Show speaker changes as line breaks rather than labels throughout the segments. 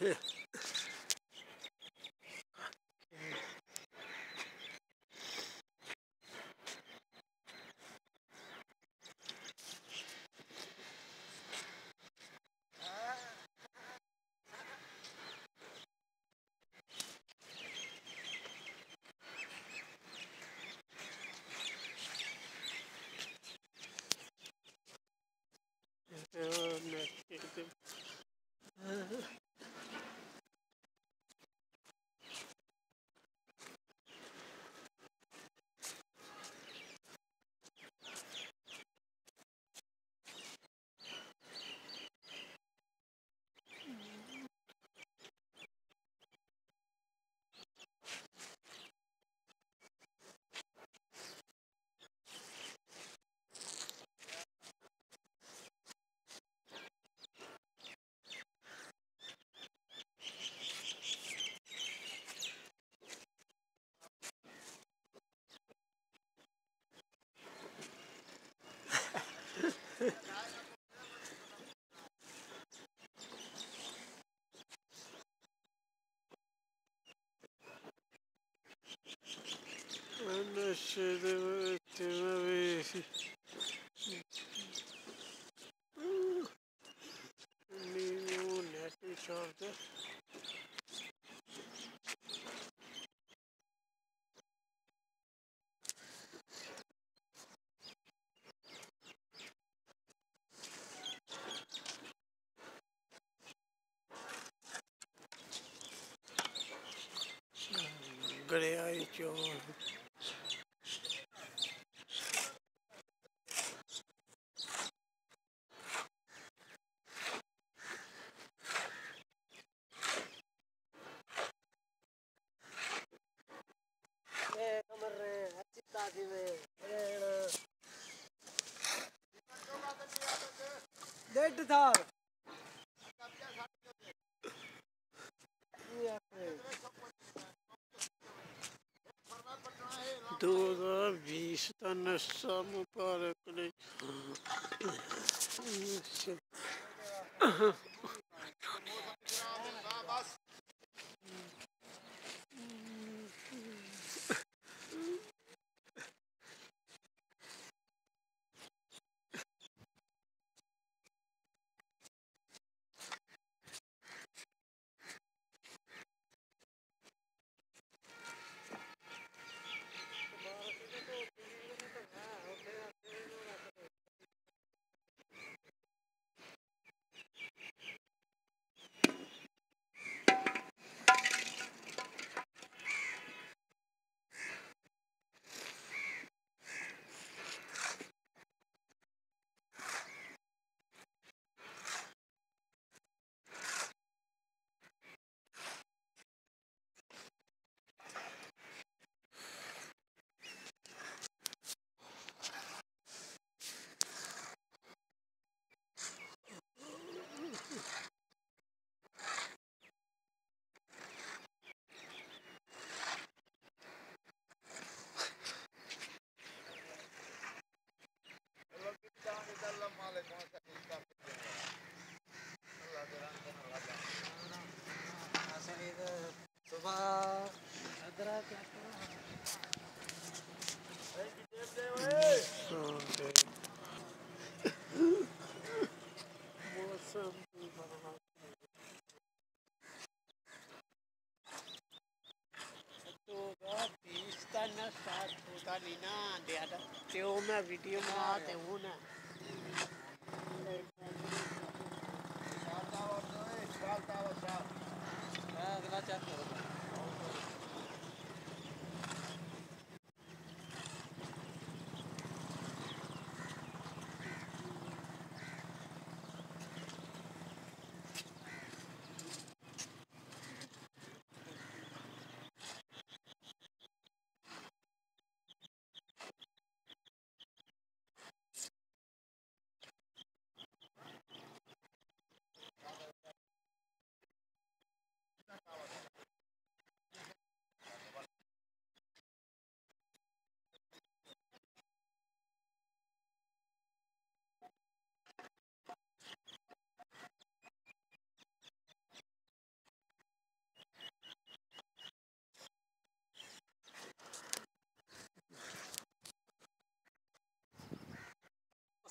Yeah. John. نشہ مبارک نے میں ویڈیو ہوں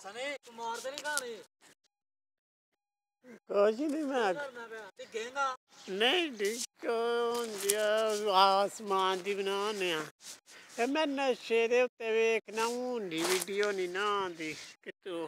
ਸਨੇ ਤੂੰ ਮਾਰਦੇ ਨਹੀਂ ਕਹਾਣੀ।
ਕੁਛ ਨਹੀਂ ਮੈਂ
ਕਰਨਾ ਪਿਆ? ਤੇ ਗੇਂਗਾ?
ਨਹੀਂ ਆਸਮਾਨ ਦੀ ਬਣਾਉਂਦੇ ਆ। ਇਹ ਮੈਂ ਨਸ਼ੇ ਦੇ ਉੱਤੇ ਵੇਖਣਾ ਹੁੰਦੀ ਵੀਡੀਓ ਨਹੀਂ ਨਾ ਆਉਂਦੀ ਕਿਤੋਂ।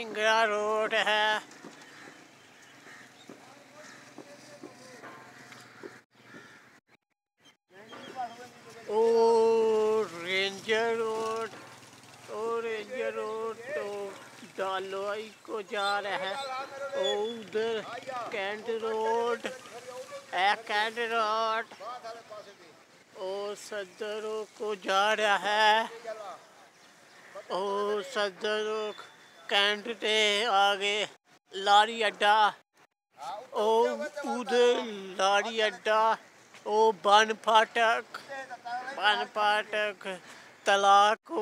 انگلا روڈ ہے۔ رینجر روڈ رینجر روڈ تو ڈالوائی کو جا رہا ہے۔ ادھر کینٹ روڈ کینٹ روڈ۔ اور کو جا رہا ہے۔ اور صدر کینٹ تے آگے لاری اڈا۔ او اود لاری اڈا۔ او بان پاٹک بان پاٹک۔ طلاق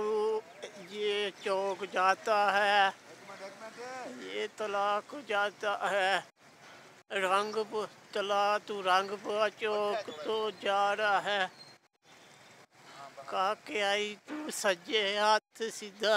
یہ چوک جاتا ہے۔ یہ طلاق جاتا ہے۔ رنگ تلا تو رنگ پا چوک تو جا رہا ہے۔ کہا کہ آئی تو سجے ہاتھ سیدھا۔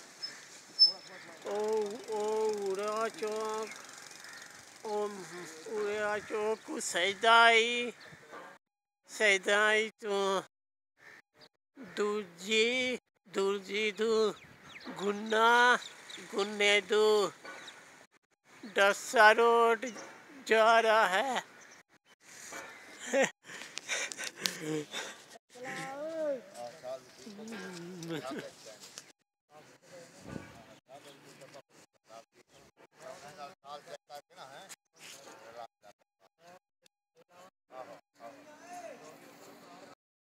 اوڑا چوک اوڑا چوک سیدائی تو دو گنا گنے دو ڈسا روڈ جا رہا ہے